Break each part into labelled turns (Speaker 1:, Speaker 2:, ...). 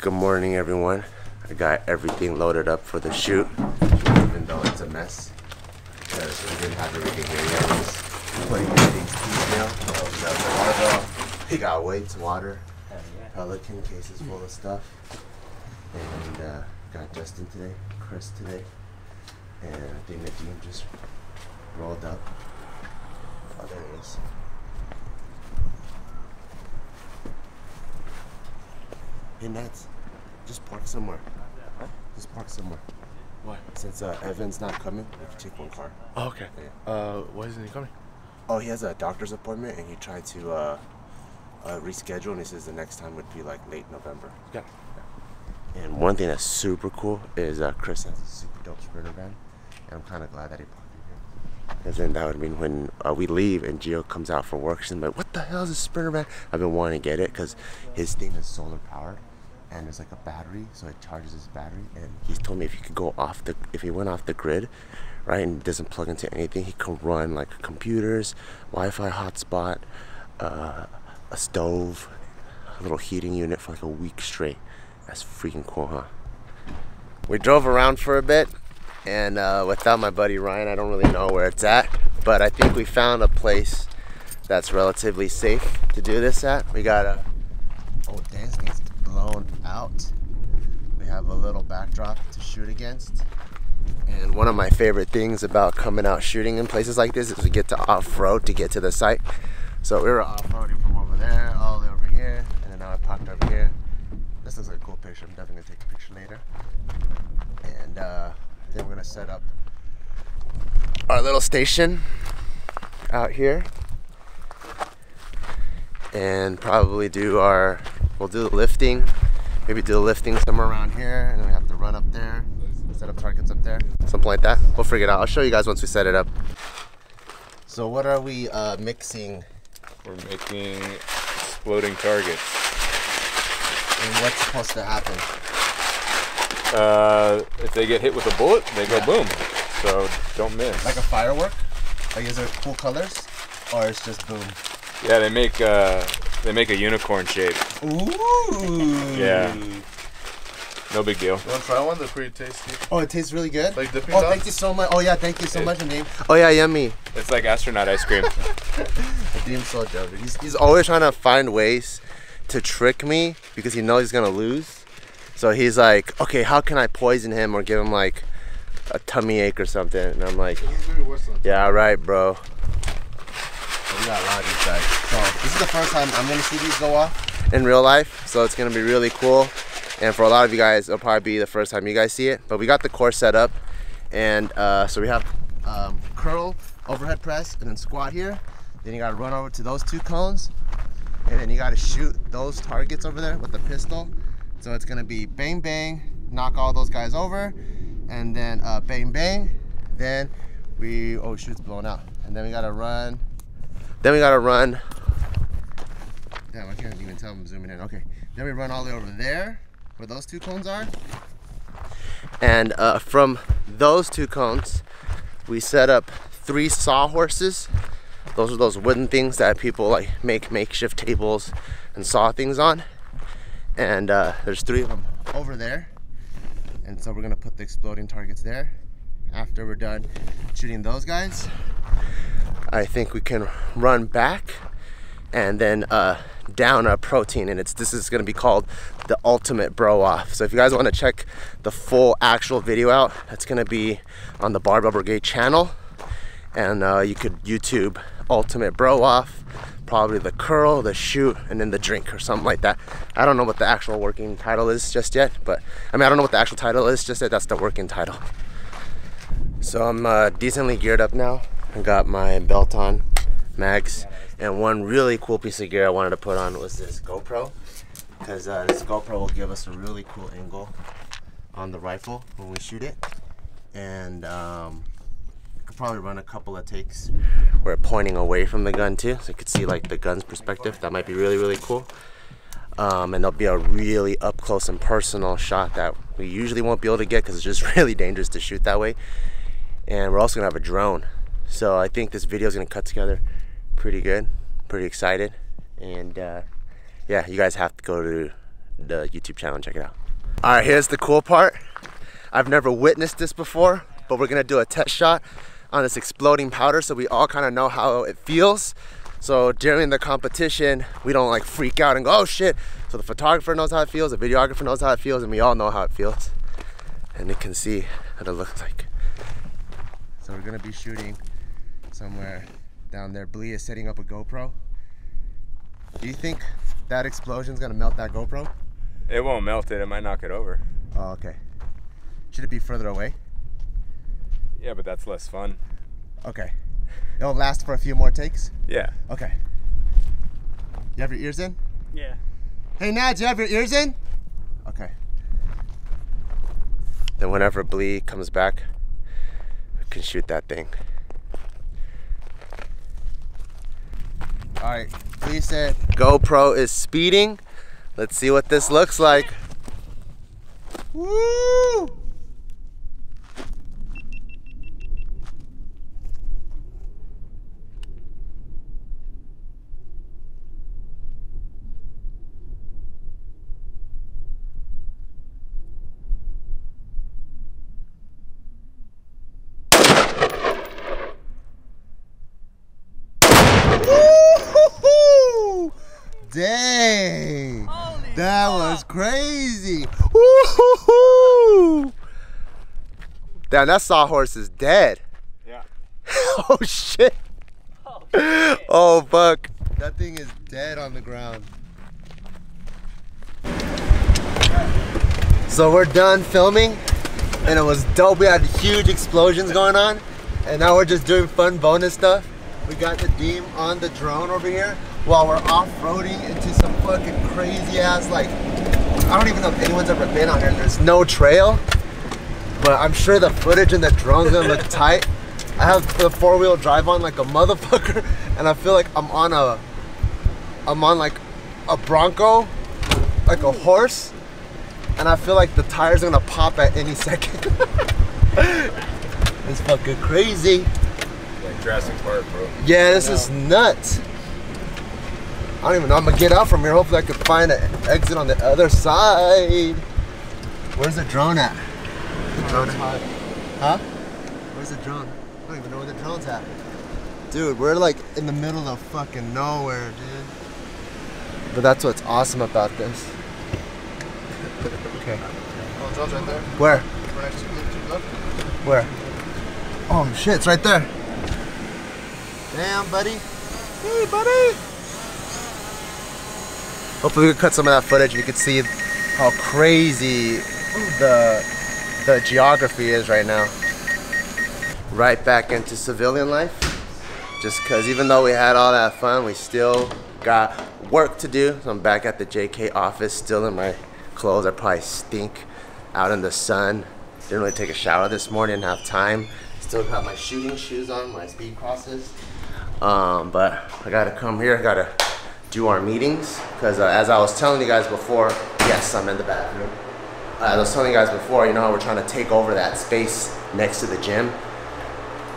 Speaker 1: Good morning, everyone. I got everything loaded up for the shoot, even though it's a mess. Because we didn't have everything here yet. We're putting everything got barbell, we got weights, water, Pelican cases full of stuff. And uh, got Justin today, Chris today, and I think Nadeem just rolled up. Oh, there he is. Hey, Nats, just park somewhere. Huh? Just park somewhere.
Speaker 2: Why?
Speaker 1: Since uh, Evan's not coming, we can take one car.
Speaker 2: Oh, okay. Uh, why isn't he coming?
Speaker 1: Oh, he has a doctor's appointment, and he tried to uh, uh, reschedule, and he says the next time would be like late November.
Speaker 2: Yeah.
Speaker 1: And one thing that's super cool is uh, Chris has a super dope sprinter van, and I'm kind of glad that he parked it here. Because then that would mean when uh, we leave and Geo comes out for work, she's like, "What the hell is a sprinter van?" I've been wanting to get it because his thing is solar powered, and there's like a battery, so it charges his battery. And he's told me if he could go off the, if he went off the grid, right, and doesn't plug into anything, he can run like computers, Wi-Fi hotspot, uh, a stove, a little heating unit for like a week straight. That's freaking cool, huh? We drove around for a bit, and uh, without my buddy Ryan, I don't really know where it's at. But I think we found a place that's relatively safe to do this at. We got a oh, blown out. We have a little backdrop to shoot against. And one of my favorite things about coming out shooting in places like this is we get to off-road to get to the site. So we were off-roading from over there all the way over here, and then now I parked over here. This is a cool picture. I'm definitely gonna take a picture later. And uh, then we're gonna set up our little station out here, and probably do our. We'll do the lifting. Maybe do the lifting somewhere around here, and then we have to run up there, set up targets up there, something like that. We'll figure it out. I'll show you guys once we set it up. So what are we uh, mixing,
Speaker 2: We're making exploding targets.
Speaker 1: and what's supposed to happen?
Speaker 2: Uh, if they get hit with a bullet, they go
Speaker 1: Yeah.
Speaker 2: boom. So don't miss.
Speaker 1: Like a firework? Like is there cool colors, or it's just boom?
Speaker 2: yeah, they make uh, they make a unicorn shape.
Speaker 1: Ooh.
Speaker 2: Yeah. No big deal.
Speaker 3: You want to try one? They're pretty tasty.
Speaker 1: Oh, it tastes really good.
Speaker 3: Like dipping
Speaker 1: Oh,
Speaker 3: dots?
Speaker 1: thank you so much. Oh yeah, thank you so
Speaker 2: It-
Speaker 1: much, Nadeem. Oh yeah, yummy.
Speaker 2: It's like astronaut ice cream.
Speaker 1: Nadeem's so dope. He's, he's always trying to find ways to trick me because he knows he's gonna lose. So he's like, okay, how can I poison him or give him like a tummy ache or something? And I'm like,
Speaker 3: This is very worse than
Speaker 1: yeah, all right, bro. Got a. So this is the first time I'm gonna see these go off in real life. So it's gonna be really cool. And for a lot of you guys, it'll probably be the first time you guys see it. But we got the course set up, and uh, so we have um, curl, overhead press, and then squat here. Then you gotta run over to those two cones, and then you gotta shoot those targets over there with the pistol. So it's gonna be bang bang, knock all those guys over, and then uh, bang bang. Then we oh shoot, it's blown out, and then we gotta run. Then we gotta run. Damn, I can't even tell I'm zooming in. Okay, then we run all the way over there, where those two cones are. And uh, from those two cones, we set up three sawhorses. Those are those wooden things that people like make makeshift tables and saw things on. And uh, there's three of them over there. And so we're gonna put the exploding targets there. After we're done shooting those guys, I think we can run back and then uh, down a protein and it's this is going to be called the ultimate bro off. So if you guys want to check the full actual video out that's going to be on the barbell brigade channel and uh, you could youtube ultimate bro off probably the curl the shoot and then the drink or something like that. I don't know what the actual working title is just yet but i mean i don't know what the actual title is just yet. That's the working title so i'm uh, decently geared up now i got my belt on mags and one really cool piece of gear I wanted to put on was this GoPro, because uh, this GoPro will give us a really cool angle on the rifle when we shoot it, and um, I could probably run a couple of takes where pointing away from the gun too, so you could see like the gun's perspective. That might be really really cool. Um, and there'll be a really up close and personal shot that we usually won't be able to get because it's just really dangerous to shoot that way. And we're also gonna have a drone, so I think this video is gonna cut together pretty good pretty excited and uh, yeah you guys have to go to the YouTube channel and check it out. All right, here's the cool part. I've never witnessed this before, but we're gonna do a test shot on this exploding powder so we all kind of know how it feels. So during the competition, we don't like freak out and go, oh shit. So the photographer knows how it feels, the videographer knows how it feels, and we all know how it feels. And you can see what it looks like. So we're gonna be shooting somewhere down there. Blee is setting up a GoPro. Do you think that explosion's gonna melt that GoPro?
Speaker 2: It won't melt it. It might knock it over.
Speaker 1: Oh, okay. Should it be further away?
Speaker 2: Yeah, but that's less fun.
Speaker 1: Okay. It'll last for a few more takes?
Speaker 2: Yeah.
Speaker 1: Okay. You have your ears in?
Speaker 4: Yeah.
Speaker 1: Hey, Nad, you have your ears in? Okay. Then whenever Blee comes back, we can shoot that thing. All right, Blee said GoPro is speeding. Let's see what this looks like. Woo! Woo-hoo-hoo! Dang! that was crazy! Woo-hoo-hoo! Damn, that sawhorse is dead.
Speaker 2: Yeah.
Speaker 1: oh shit! Oh fuck! That thing is dead on the ground. So we're done filming, and it was dope. We had huge explosions going on, and now we're just doing fun bonus stuff. We got the Deem on the drone over here while we're off-roading into some fucking crazy ass like I don't even know if anyone's ever been on here. There's no trail, but I'm sure the footage in the drone's gonna look tight. I have the four-wheel drive on like a motherfucker, and I feel like I'm on a I'm on like a Bronco, like a horse, and I feel like the tires are gonna pop at any second. it's fucking crazy.
Speaker 2: Like Jurassic Park, bro.
Speaker 1: Yeah, this is nuts. I don't even know. I'm gonna get out from here. Hopefully, I can find an exit on the other side. Where's the drone at? The drone at? Huh? Where's the drone? I don't even know where the drone's at. Dude, we're like in the middle of fucking nowhere, dude. But that's what's awesome about this. okay.
Speaker 3: Oh, drone's right there.
Speaker 1: Where?
Speaker 3: Right next to you. To your left.
Speaker 1: Where? Oh shit, it's right there. Damn, buddy. Hey, buddy. Hopefully we can cut some of that footage. We can see how crazy the the geography is right now. Right back into civilian life. Just cause even though we had all that fun, we still got work to do. So I'm back at the JK office, still in my clothes. I probably stink out in the sun. Didn't really take a shower this morning, didn't have time. Still got my shooting shoes on, my speed crosses. Um, but I gotta come here, I gotta do our meetings. Cause uh, as I was telling you guys before, yes, I'm in the bathroom. Uh, as I was telling you guys before, you know how we're trying to take over that space next to the gym.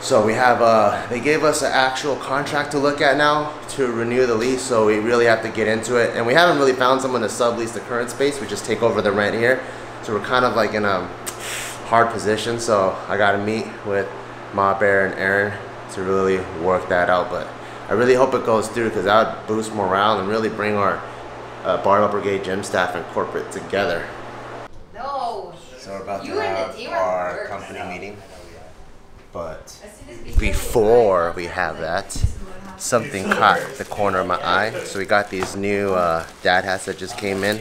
Speaker 1: So we have, uh, they gave us an actual contract to look at now to renew the lease. So we really have to get into it. And we haven't really found someone to sublease the current space. We just take over the rent here. So we're kind of like in a hard position. So I got to meet with Ma Bear and Aaron to really work that out. But I really hope it goes through because that would boost morale and really bring our uh, Barbell Brigade gym staff and corporate together.
Speaker 5: No.
Speaker 1: So we're about
Speaker 5: You
Speaker 1: to
Speaker 5: and the
Speaker 1: have
Speaker 5: team
Speaker 1: our
Speaker 5: worse.
Speaker 1: company meeting. But
Speaker 5: As soon as we started
Speaker 1: before we have that,
Speaker 5: this is what happened.
Speaker 1: something caught the corner of my eye. So we got these new uh, dad hats that just came in.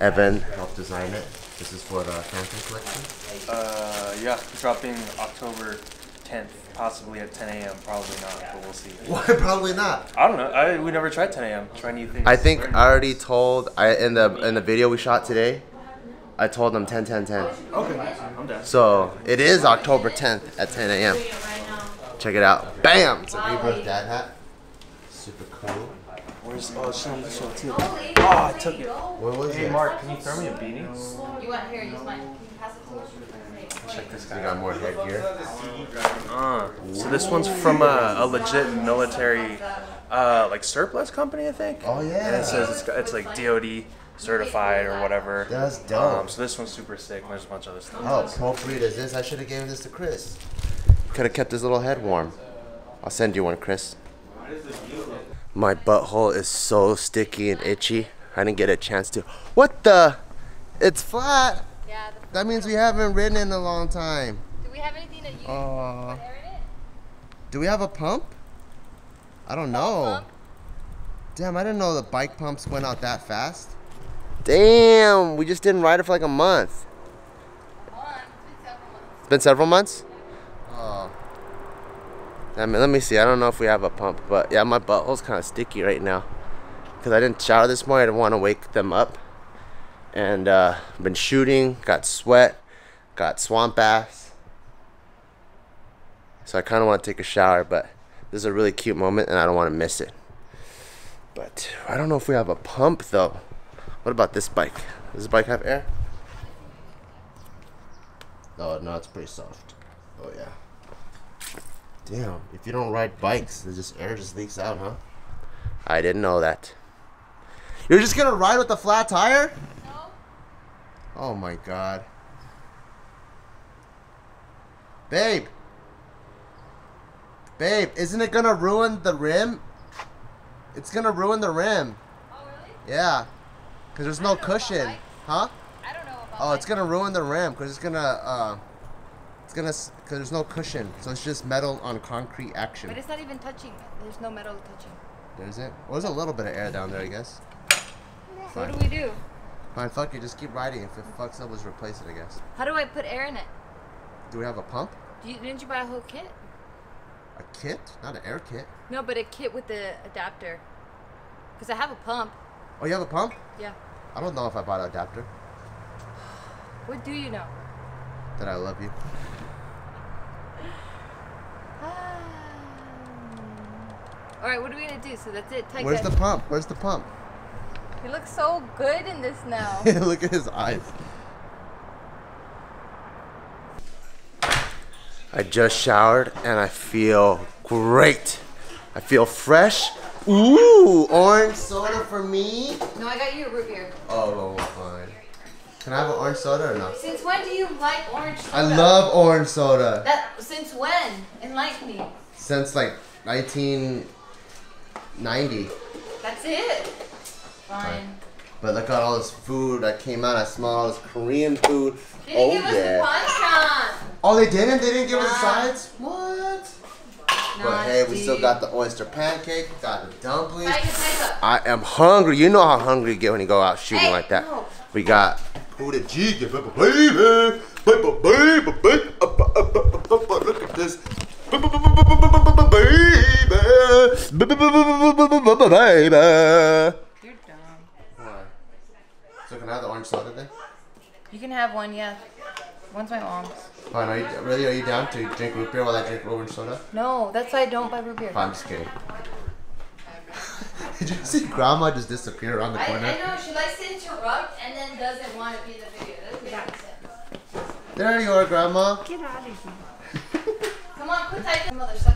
Speaker 1: Evan helped design it. This is for the Phantom collection.
Speaker 4: Uh, yeah, dropping October 10th, possibly at 10 a.m. Probably not, but we'll see.
Speaker 1: Why? Probably not.
Speaker 4: I don't know. I we never tried 10 a.m. Try new things.
Speaker 1: I think I already told I in the in the video we shot today. I told them 10 10 10.
Speaker 4: Okay, I'm down.
Speaker 1: So it is October 10th at 10 a.m. Check it out. Bam! It's a rebirth dad hat. Super cool.
Speaker 4: Where's oh show me show too.
Speaker 5: Oh,
Speaker 4: Oh, I took it.
Speaker 1: What was
Speaker 4: Hey
Speaker 1: it?
Speaker 4: Mark, can you throw me a beanie?
Speaker 5: You want here? Use mine. Can you pass it to me?
Speaker 4: Check this
Speaker 1: We
Speaker 4: guy.
Speaker 1: got more headgear.
Speaker 4: Uh, so this one's from a, a legit military, uh, like surplus company, I think.
Speaker 1: Oh, yeah.
Speaker 4: And it says it's, it's like DoD certified or whatever.
Speaker 1: That's dope.
Speaker 4: Um, so this one's super sick. and There's a bunch of other stuff.
Speaker 1: Oh, appropriate is this, I should have given this to Chris. Could have kept his little head warm. I'll send you one, Chris. My butthole is so sticky and itchy. I didn't get a chance to. What the? It's flat.
Speaker 5: Yeah.
Speaker 1: That means we haven't ridden in a long time.
Speaker 5: do we have anything that you
Speaker 1: Aw.
Speaker 5: put it?
Speaker 1: Do we have a pump? I don't know.
Speaker 5: pump?
Speaker 1: Damn, I didn't know the bike pumps went out that fast. Damn, we just didn't ride it for like a month.
Speaker 5: Come on. It's been several months.
Speaker 1: It's been several months? Oh. I mean, let me see. I don't know if we have a pump, but yeah, my butthole's kind of sticky right now. Because I didn't shower this morning. I didn't want to wake them up. And uh, been shooting, got sweat, got swamp ass. So I kind of want to take a shower, but this is a really cute moment and I don't want to miss it. But I don't know if we have a pump though. What about this bike? Does this bike have air? Oh no, it's pretty soft. Oh yeah. Damn, if you don't ride bikes, it just air just leaks out, huh? I didn't know that. You're just gonna ride with a flat tire?
Speaker 5: No.
Speaker 1: Oh my god. Babe. Babe, isn't it gonna ruin the rim? It's gonna ruin the rim.
Speaker 5: Oh really?
Speaker 1: Yeah. Cause there's no
Speaker 5: I don't know about
Speaker 1: cushion. Huh?
Speaker 5: I don't know about.
Speaker 1: Oh, it's gonna ruin the rim because it's gonna uh, it's gonna cause there's no cushion, so it's just metal on concrete action.
Speaker 5: But it's not even touching. There's no metal touching.
Speaker 1: There's it. Well, there's a little bit of air down there, I guess.
Speaker 5: So what do we do?
Speaker 1: Fine, fuck it. Just keep riding. If it fucks up, let's replace it, I guess.
Speaker 5: How do I put air in it?
Speaker 1: Do we have a pump?
Speaker 5: Do you, didn't you buy a whole kit?
Speaker 1: A kit? Not an air kit.
Speaker 5: No, but a kit with the adapter. Cause I have a pump.
Speaker 1: Oh, you have a pump?
Speaker 5: Yeah.
Speaker 1: I don't know if I bought an adapter.
Speaker 5: What do you know?
Speaker 1: That I love you.
Speaker 5: All right, what are we gonna do? So that's it. Take
Speaker 1: Where's
Speaker 5: that.
Speaker 1: the pump? Where's the pump?
Speaker 5: He looks so good in this now.
Speaker 1: Look at his eyes. I just showered and I feel great. I feel fresh. Ooh, orange soda for me.
Speaker 5: no, I got you a root beer.
Speaker 1: Oh, fine. Can I have an orange soda or not?
Speaker 5: Since when do you like orange soda?
Speaker 1: I love orange soda.
Speaker 5: that. Since when? Enlighten me.
Speaker 1: Since like 1990.
Speaker 5: That's it. Fine.
Speaker 1: But look at all this food that came out. I smell all this Korean food.
Speaker 5: They
Speaker 1: Oh
Speaker 5: give us
Speaker 1: yeah.
Speaker 5: the.
Speaker 1: Oh, they didn't? They didn't give us the sides? What? But hey, we still got the oyster pancake, got the dumplings.
Speaker 5: Take it, take it.
Speaker 1: I am hungry. You know how hungry you get when you go out shooting
Speaker 5: Hey,
Speaker 1: like that.
Speaker 5: no.
Speaker 1: We got who the G baby, baby, baby, baby, baby, baby. Look at this. Baby, baby.
Speaker 5: You're dumb.
Speaker 1: So can I have the orange soda then?
Speaker 5: You can have one, yeah. One's my mom's.
Speaker 1: Oh, Fine, are you really are you down to drink root beer while I drink orange soda?
Speaker 5: No, that's why I don't buy root beer.
Speaker 1: I'm just kidding. Did you see grandma just disappear around the corner?
Speaker 5: I know she likes to interrupt and then doesn't want to be in the video. That doesn't make sense.
Speaker 1: There you are, grandma.
Speaker 5: Come on, put tight mother sucker.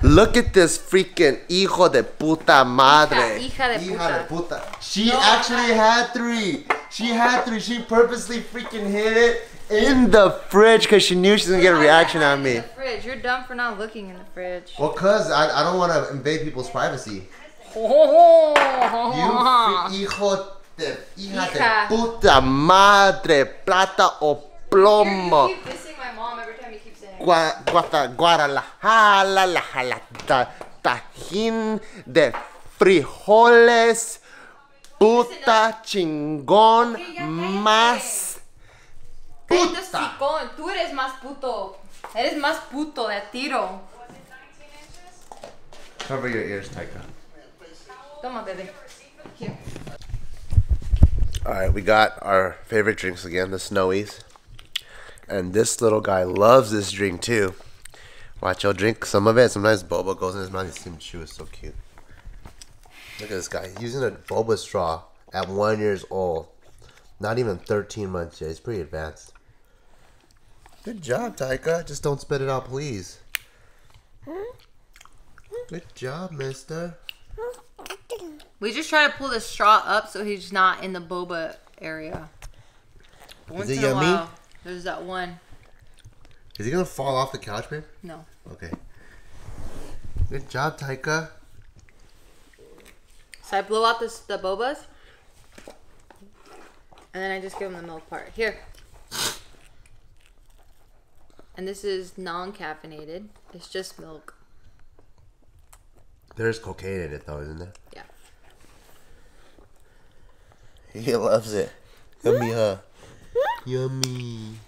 Speaker 1: Look at this freaking hijo de puta madre.
Speaker 5: Hija- hija de
Speaker 1: Hija
Speaker 5: puta.
Speaker 1: puta. She
Speaker 5: No,
Speaker 1: actually had three. She had three. She purposely freaking hid it in the fridge because she knew she was gonna get a reaction on me.
Speaker 5: The fridge. You're dumb for not looking in the fridge.
Speaker 1: Well, cause I, I don't want to invade people's privacy. You
Speaker 5: Oh.
Speaker 1: fre- hijo de hija
Speaker 5: Hija.
Speaker 1: de puta madre plata o plomo. Gua- guata- Guadalajara, la jala, ta- tajín de frijoles, puta chingón,
Speaker 5: Ok,
Speaker 1: más puta.
Speaker 5: hocicón. Tú eres más puto. Eres más puto de tiro.
Speaker 1: Cover your ears, Taika.
Speaker 5: Toma, bebé. Here.
Speaker 1: All right, we got our favorite drinks again, the Snowies. And this little guy loves this drink too. Watch, he'll drink some of it. Sometimes boba goes in his mouth. You see him chew. It's so cute. Look at this guy. He's using a boba straw at one years old. Not even 13 months yet. He's pretty advanced. Good job, Taika. Just don't spit it out, please. Good job, mister.
Speaker 5: We just try to pull the straw up so he's not in the boba area. Once
Speaker 1: it
Speaker 5: in a
Speaker 1: yummy?
Speaker 5: while, there's that one.
Speaker 1: Is he gonna fall off the couch, babe?
Speaker 5: No.
Speaker 1: Okay. Good job, Taika.
Speaker 5: So I blow out this, the bobas, and then I just give him the milk part. Here. And this is non-caffeinated. It's just milk.
Speaker 1: There's cocaine in it though, isn't there?
Speaker 5: Yeah.
Speaker 1: He loves it. Yummy, huh? Yummy.